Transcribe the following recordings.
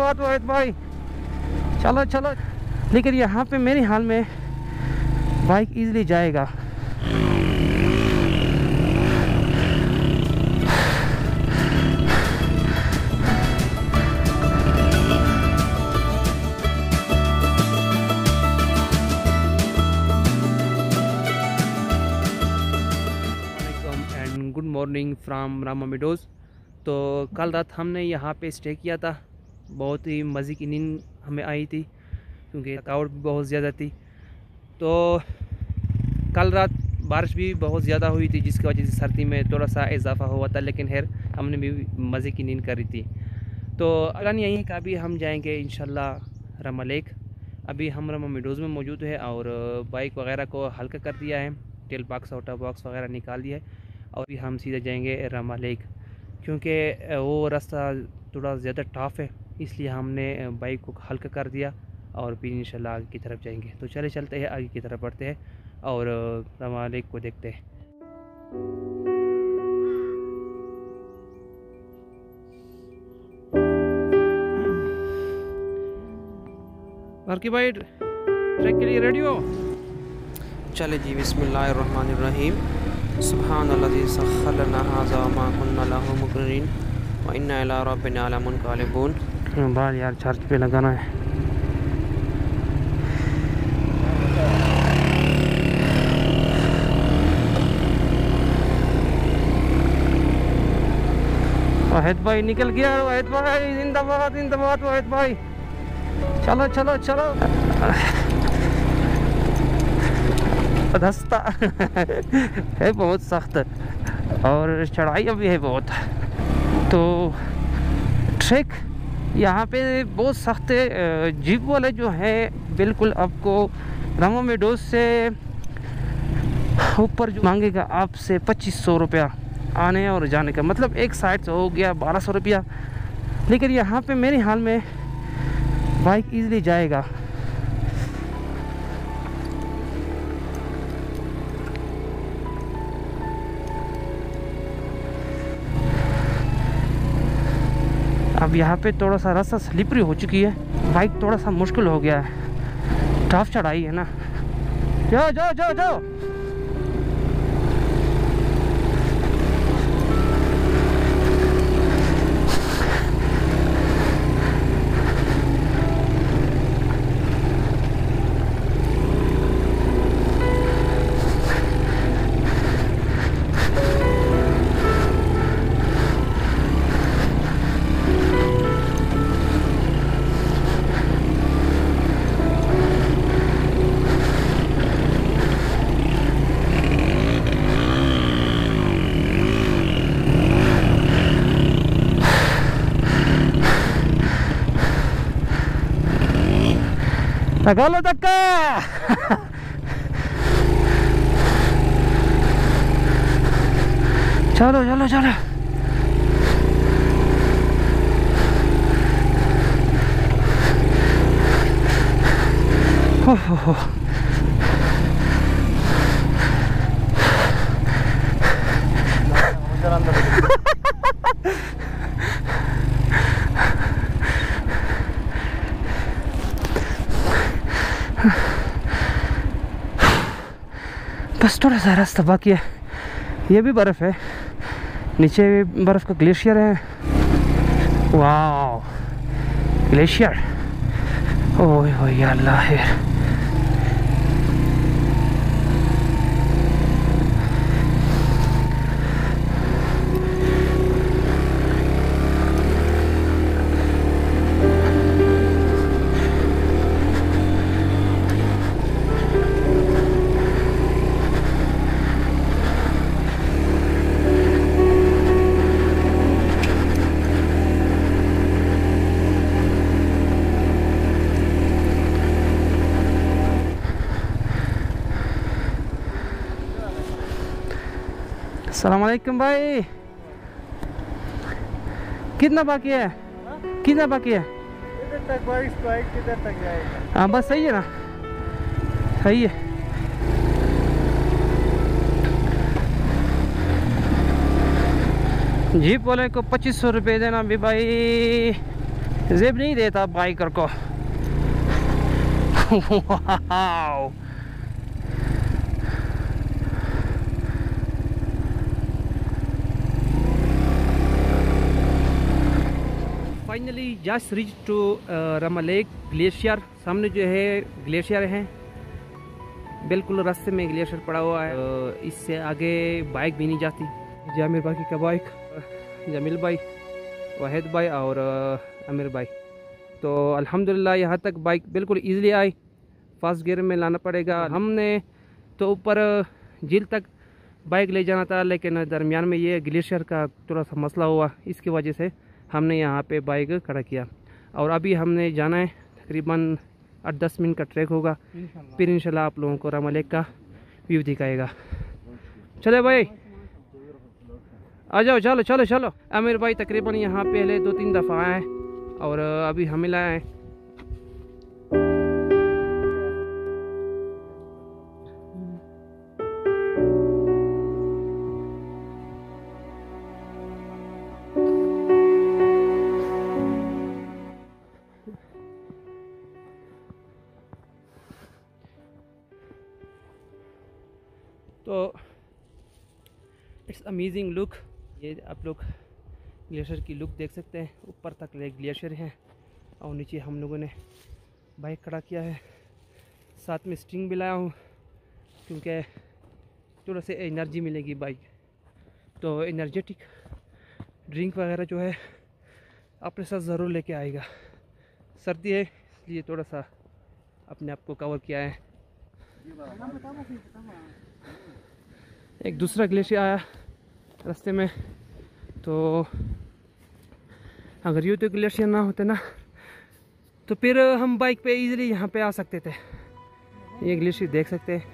जिंदाबाद वाहिद भाई। चलो चलो। लेकिन यहाँ पे मेरे हाल में बाइक इजीली जाएगा। मॉर्निंग फ्राम रामा मिडोज़ तो कल रात हमने यहाँ पे स्टे किया था। बहुत ही मज़े की नींद हमें आई थी, क्योंकि थकावट भी बहुत ज़्यादा थी। तो कल रात बारिश भी बहुत ज़्यादा हुई थी, जिसकी वजह से सर्दी में थोड़ा सा इजाफा हुआ था, लेकिन खैर, हमने भी मज़े की नींद करी थी। तो अलन यहीं का भी हम जाएँगे इन रमा लेक। अभी हम रमा मिडोज़ में मौजूद है और बाइक वगैरह को हल्का कर दिया है टेल बॉक्स आउटर बॉक्स वगैरह निकाल दिया है, और भी हम सीधे जाएँगे रमा लेक, क्योंकि वो रास्ता थोड़ा ज़्यादा टफ है। इसलिए हमने बाइक को हल्का कर दिया और फिर इंशाल्लाह आगे की तरफ़ जाएँगे। तो चले चलते हैं, आगे की तरफ़ बढ़ते हैं और रमा को देखते हैं। बाकी भाई, ट्रैक के लिए रेडी हो? चले जी बसमीम सुभान अल्लाज़ी सख्खलना हाज़ा मा मुकरिन इन्ना इला रब्बिना बाल यार चार्ज पे लगाना है। वाहिद भाई निकल गया वाहिद भाई। जिंदाबाद जिंदाबाद वाहिद भाई। चलो चलो चलो। रास्ता। है बहुत सख्त। और चढ़ाई भी है बहुत। तो ट्रैक यहाँ पे बहुत सख्त जीप वाले जो हैं, बिल्कुल आपको रामो मेडोज से ऊपर जो मांगेगा आपसे पच्चीस सौ रुपया आने और जाने का। मतलब एक साइड से हो गया बारह सौ रुपया। लेकिन यहाँ पे मेरे हाल में बाइक इजीली जाएगा। अब यहाँ पे थोड़ा सा रास्ता स्लिपरी हो चुकी है। बाइक थोड़ा सा मुश्किल हो गया है। टफ चढ़ाई है ना। जाओ जाओ जाओ जाओ। लगा लो धक्का चलो चलो चलो हो हो हो थोड़ा सा रास्ता बाकी है। ये भी बर्फ़ है। नीचे भी बर्फ़ का ग्लेशियर है। वाह ग्लेशियर। ओह अल्लाह है सलामकुम भाई कितना बाकी है? कितना बाकी है? किधर तक बारिश बाइक किधर तक जाएगा? हाँ बस सही है ना? सही है। जीप वाले को पच्चीस सौ रुपये देना भी भाई। जेब नहीं देता बाइकर को। Wow just reach to lake glacier. सामने जो है ग्लेशियर है। बिल्कुल रास्ते में ग्लेशियर पड़ा हुआ है। uh, इससे आगे बाइक भी नहीं जाती। जामिर बाकी का बाइक? जमील भाई वाहिद भाई और uh, आमिर भाई। तो अल्हम्दुलिल्लाह यहाँ तक बाइक बिल्कुल इजीली आई। फास्ट गियर में लाना पड़ेगा। हमने तो ऊपर झील तक बाइक ले जाना था लेकिन दरमियान में ये ग्लेशियर का थोड़ा सा मसला हुआ। इसकी वजह से हमने यहाँ पे बाइक खड़ा किया। और अभी हमने जाना है तकरीबन आठ दस मिनट का ट्रैक होगा। फिर इंशाल्लाह आप लोगों को रामा लेक का व्यू दिखाएगा। चले भाई। आ जाओ चलो चलो चलो। आमिर भाई तकरीबन यहाँ पहले दो तीन दफ़ा आए हैं और अभी हमें लाए हैं। इट्स अमेजिंग लुक ये आप लोग ग्लेशियर की लुक देख सकते हैं। ऊपर तक ग्लेशियर है और नीचे हम लोगों ने बाइक खड़ा किया है। साथ में स्टिंग भी लाया हूँ, क्योंकि थोड़ा से एनर्जी मिलेगी बाइक तो एनर्जेटिक ड्रिंक वगैरह जो है, अपने साथ ज़रूर लेके आएगा। सर्दी है, इसलिए थोड़ा सा अपने आप को कवर किया है। एक दूसरा ग्लेशियर आया। रास्ते में तो अगर यूँ तो ग्लेशियर ना होते ना तो फिर हम बाइक पे इजीली यहाँ पे आ सकते थे। ये ग्लेशियर देख सकते हैं,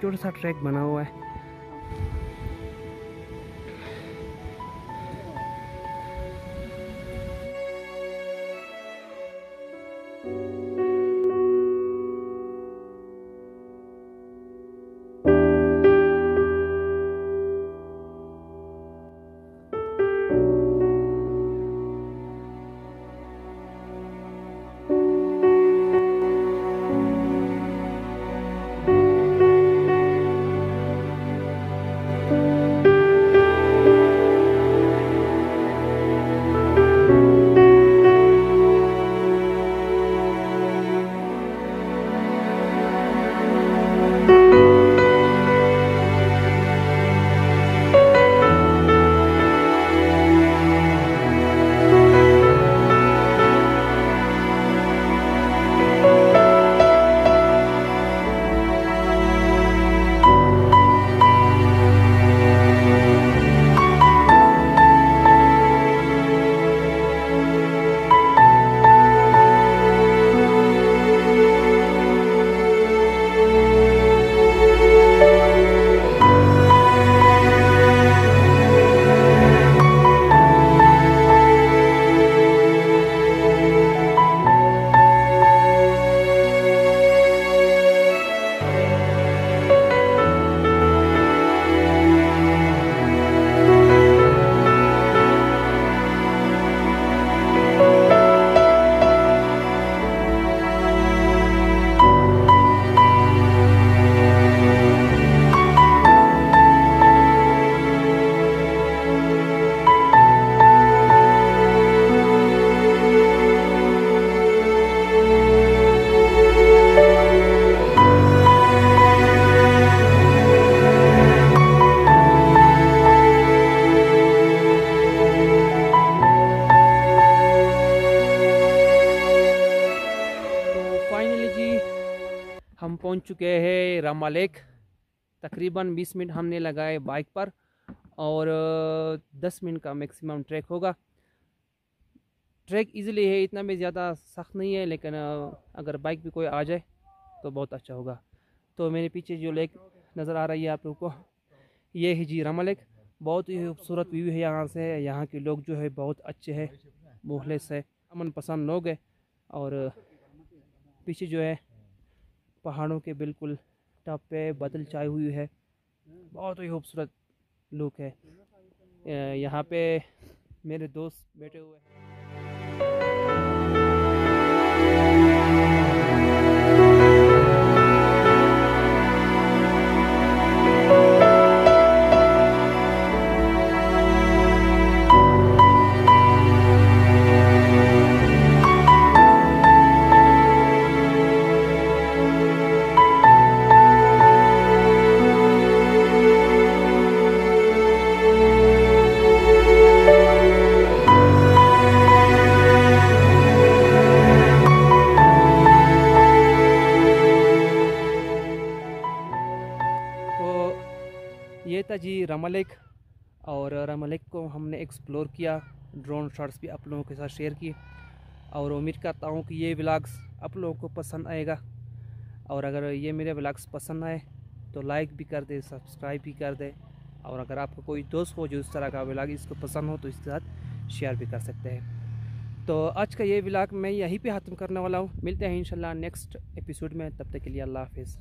छोटा सा ट्रैक बना हुआ है। चुके हैं रामा लेक तकरीबन 20 मिनट हमने लगाए बाइक पर और अ, 10 मिनट का मैक्सिमम ट्रैक होगा। ट्रैक इजीली है इतना भी ज़्यादा सख्त नहीं है लेकिन अगर बाइक भी कोई आ जाए तो बहुत अच्छा होगा। तो मेरे पीछे जो लेक नज़र आ रही है आप लोगों को ये है जी रामा लेक बहुत ही खूबसूरत व्यू है यहाँ से यहाँ के लोग जो है बहुत अच्छे हैं मुखलिस है अमन पसंद लोग हैं और पीछे जो है पहाड़ों के बिल्कुल टॉप पे बादल छाई हुई है। बहुत ही खूबसूरत लुक है। यहाँ पे मेरे दोस्त बैठे हुए हैं। रमलेक और रमलेक को हमने एक्सप्लोर किया ड्रोन शॉट्स भी आप लोगों के साथ शेयर किए और उम्मीद करता हूँ कि ये व्लाग्स आप लोगों को पसंद आएगा। और अगर ये मेरे व्लाग्स पसंद आए तो लाइक भी कर दे सब्सक्राइब भी कर दे और अगर आपका कोई दोस्त हो जो इस तरह का व्लाग इसको पसंद हो तो इसके साथ शेयर भी कर सकते हैं। तो आज का ये व्लाग मैं यहीं पे ख़त्म करने वाला हूँ। मिलते हैं इंशाल्लाह नेक्स्ट एपिसोड में। तब तक के लिए अल्लाह हाफिज़।